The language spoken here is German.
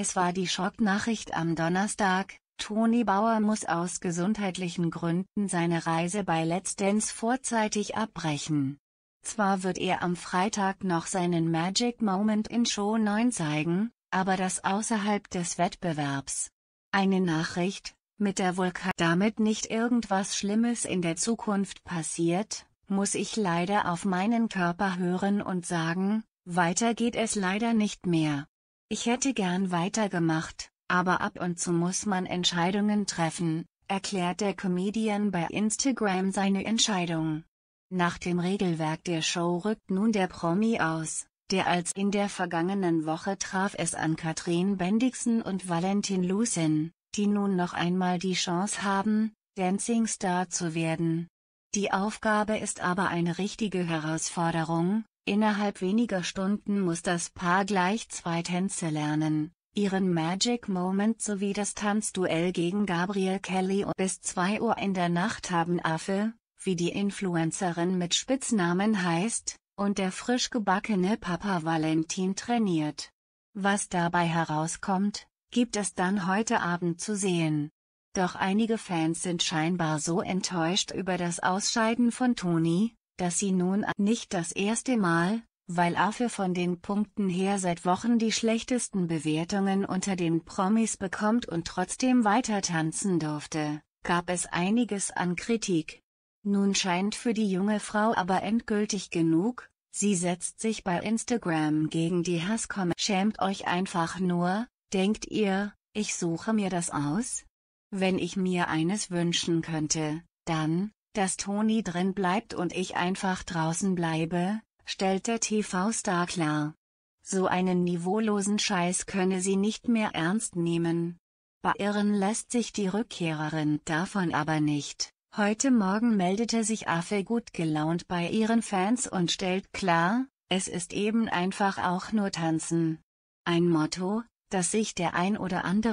Es war die Schocknachricht am Donnerstag, Toni Bauer muss aus gesundheitlichen Gründen seine Reise bei Let's Dance vorzeitig abbrechen. Zwar wird er am Freitag noch seinen Magic Moment in Show 9 zeigen, aber das außerhalb des Wettbewerbs. Eine Nachricht, mit der wohl damit nicht irgendwas Schlimmes in der Zukunft passiert, muss ich leider auf meinen Körper hören und sagen, weiter geht es leider nicht mehr. Ich hätte gern weitergemacht, aber ab und zu muss man Entscheidungen treffen, erklärt der Comedian bei Instagram seine Entscheidung. Nach dem Regelwerk der Show rückt nun der Promi aus, der als in der vergangenen Woche traf es an Katrin Bendixen und Valentin Lucen, die nun noch einmal die Chance haben, Dancing Star zu werden. Die Aufgabe ist aber eine richtige Herausforderung, innerhalb weniger Stunden muss das Paar gleich zwei Tänze lernen, ihren Magic Moment sowie das Tanzduell gegen Gabriel Kelly und bis 2 Uhr in der Nacht haben Affe, wie die Influencerin mit Spitznamen heißt, und der frisch gebackene Papa Valentin trainiert. Was dabei herauskommt, gibt es dann heute Abend zu sehen. Doch einige Fans sind scheinbar so enttäuscht über das Ausscheiden von Toni, dass sie nun nicht das erste Mal, weil Affe von den Punkten her seit Wochen die schlechtesten Bewertungen unter den Promis bekommt und trotzdem weiter tanzen durfte, gab es einiges an Kritik. Nun scheint für die junge Frau aber endgültig genug, sie setzt sich bei Instagram gegen die Hasskommentare. Schämt euch einfach nur, denkt ihr, ich suche mir das aus? Wenn ich mir eines wünschen könnte, dann, dass Toni drin bleibt und ich einfach draußen bleibe, stellt der TV-Star klar. So einen niveaulosen Scheiß könne sie nicht mehr ernst nehmen. Beirren lässt sich die Rückkehrerin davon aber nicht. Heute Morgen meldete sich Affe gut gelaunt bei ihren Fans und stellt klar, es ist eben einfach auch nur tanzen. Ein Motto, das sich der ein oder andere